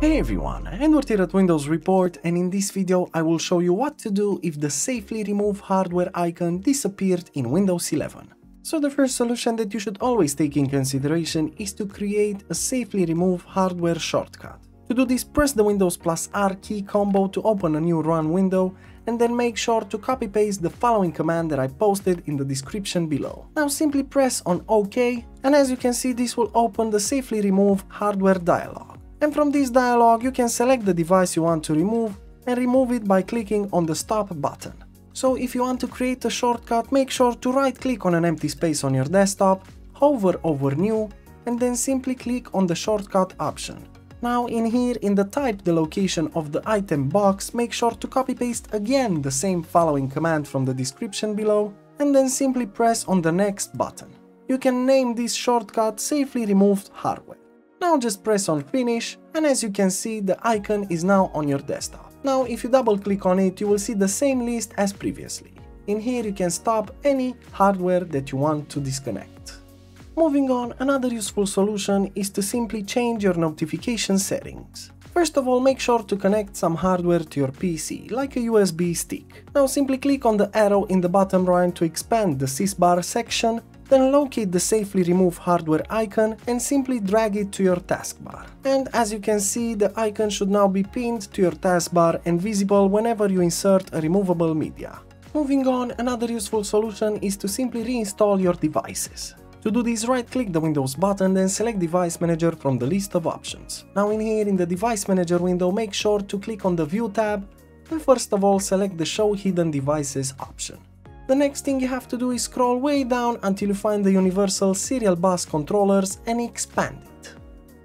Hey everyone, Edward here at Windows Report and in this video I will show you what to do if the safely remove hardware icon disappeared in Windows 11. So the first solution that you should always take in consideration is to create a safely remove hardware shortcut. To do this, press the Windows plus R key combo to open a new run window and then make sure to copy paste the following command that I posted in the description below. Now simply press on OK and as you can see this will open the safely remove hardware dialog and from this dialog you can select the device you want to remove and remove it by clicking on the stop button. So if you want to create a shortcut, make sure to right click on an empty space on your desktop, hover over new, and then simply click on the shortcut option. Now in here, in the type the location of the item box, make sure to copy paste again the same following command from the description below, and then simply press on the next button. You can name this shortcut safely removed hardware. Now just press on finish and as you can see the icon is now on your desktop. Now if you double click on it you will see the same list as previously. In here you can stop any hardware that you want to disconnect. Moving on, another useful solution is to simply change your notification settings. First of all, make sure to connect some hardware to your PC, like a USB stick. Now simply click on the arrow in the bottom right to expand the systray section then locate the safely remove hardware icon and simply drag it to your taskbar. And as you can see, the icon should now be pinned to your taskbar and visible whenever you insert a removable media. Moving on, another useful solution is to simply reinstall your devices. To do this, right-click the Windows button, then select Device Manager from the list of options. Now in here, in the Device Manager window, make sure to click on the View tab, and first of all select the Show Hidden Devices option the next thing you have to do is scroll way down until you find the universal serial bus controllers and expand it.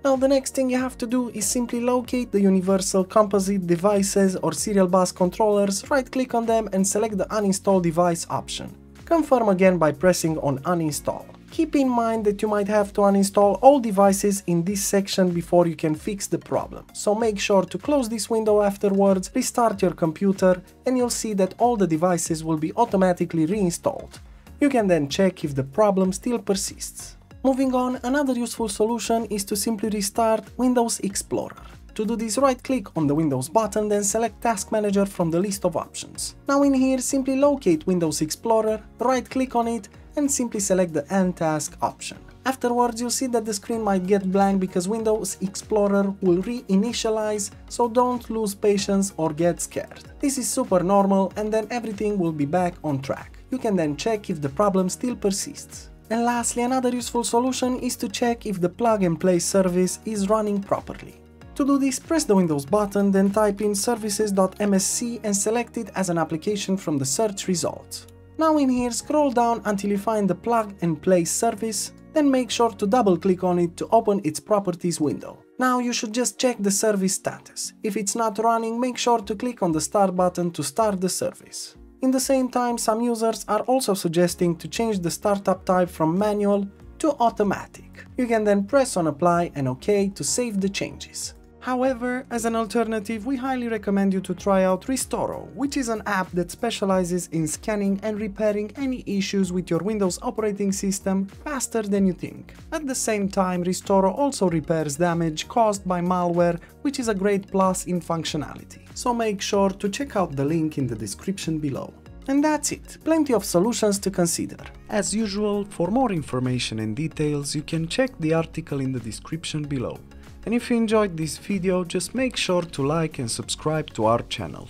Now the next thing you have to do is simply locate the universal composite devices or serial bus controllers, right click on them and select the uninstall device option. Confirm again by pressing on uninstall. Keep in mind that you might have to uninstall all devices in this section before you can fix the problem. So make sure to close this window afterwards, restart your computer, and you'll see that all the devices will be automatically reinstalled. You can then check if the problem still persists. Moving on, another useful solution is to simply restart Windows Explorer. To do this, right-click on the Windows button, then select Task Manager from the list of options. Now in here, simply locate Windows Explorer, right-click on it, and simply select the End Task option. Afterwards, you'll see that the screen might get blank because Windows Explorer will re-initialize, so don't lose patience or get scared. This is super normal and then everything will be back on track. You can then check if the problem still persists. And lastly, another useful solution is to check if the plug and play service is running properly. To do this, press the Windows button, then type in services.msc and select it as an application from the search results. Now in here, scroll down until you find the plug and play service, then make sure to double click on it to open its properties window. Now you should just check the service status. If it's not running, make sure to click on the start button to start the service. In the same time, some users are also suggesting to change the startup type from manual to automatic. You can then press on apply and OK to save the changes. However, as an alternative, we highly recommend you to try out Restoro, which is an app that specializes in scanning and repairing any issues with your Windows operating system faster than you think. At the same time, Restoro also repairs damage caused by malware, which is a great plus in functionality. So make sure to check out the link in the description below. And that's it, plenty of solutions to consider. As usual, for more information and details, you can check the article in the description below. And if you enjoyed this video, just make sure to like and subscribe to our channel.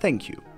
Thank you.